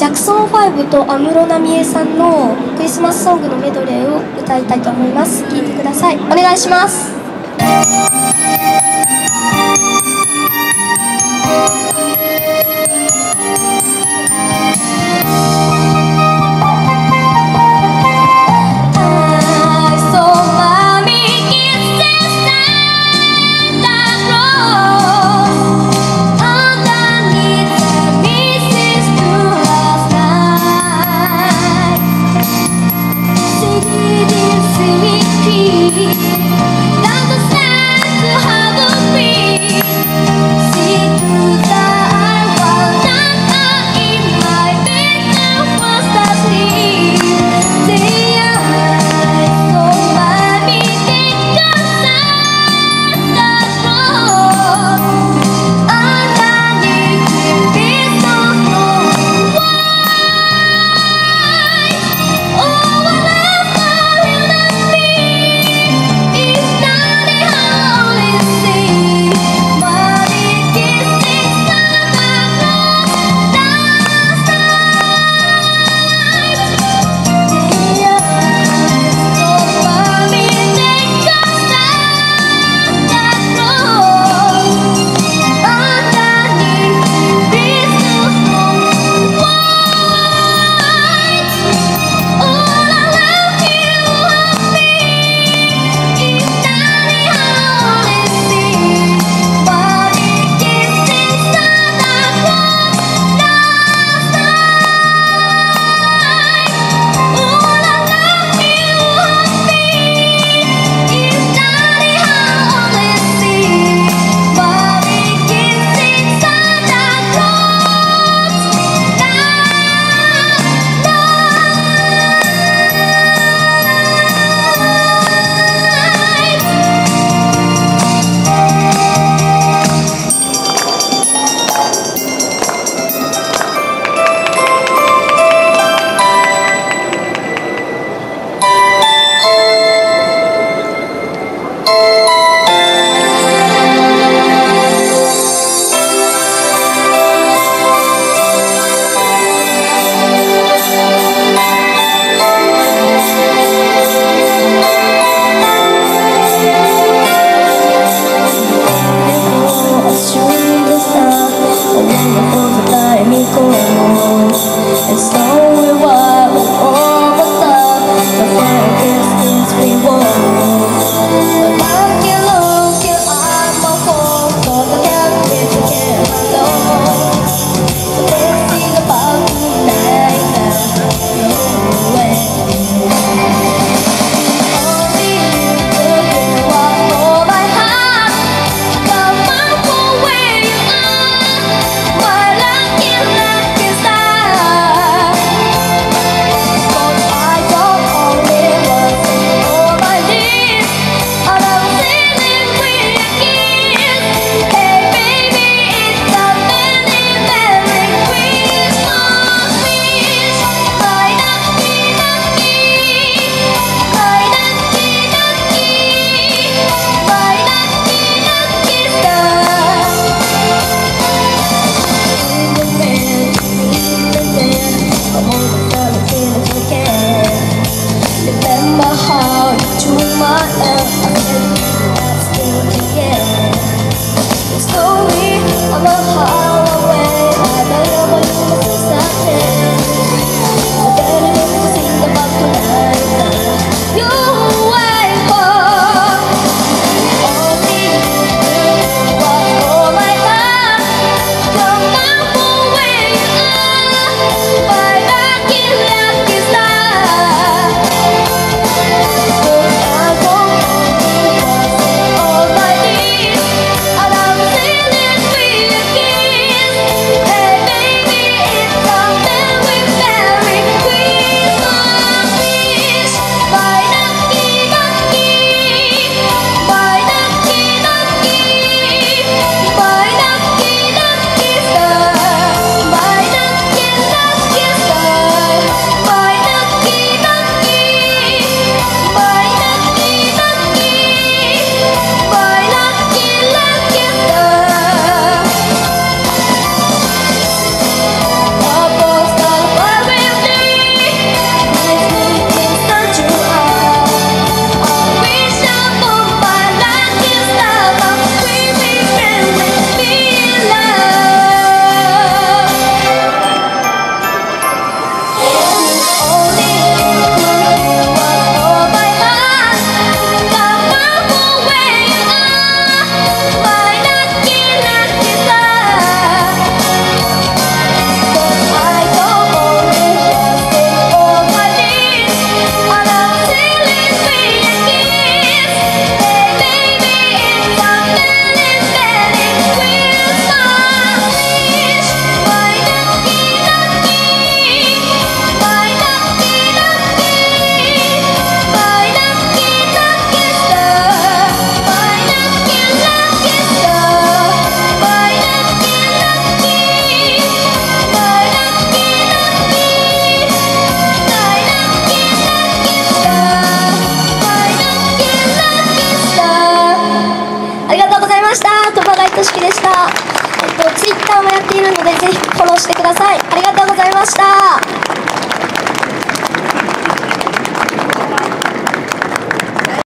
ジャクソン5と安室奈美恵さんのクリスマスソングのメドレーを歌いたいと思います。聴いてください。お願いします。heart to my end. 式でした。